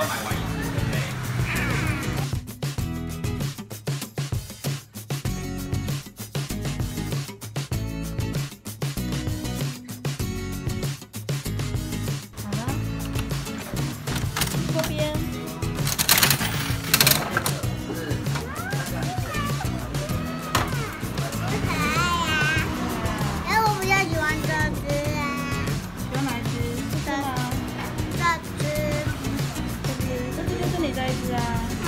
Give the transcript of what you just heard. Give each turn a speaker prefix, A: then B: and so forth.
A: out my wife.
B: guys. Uh,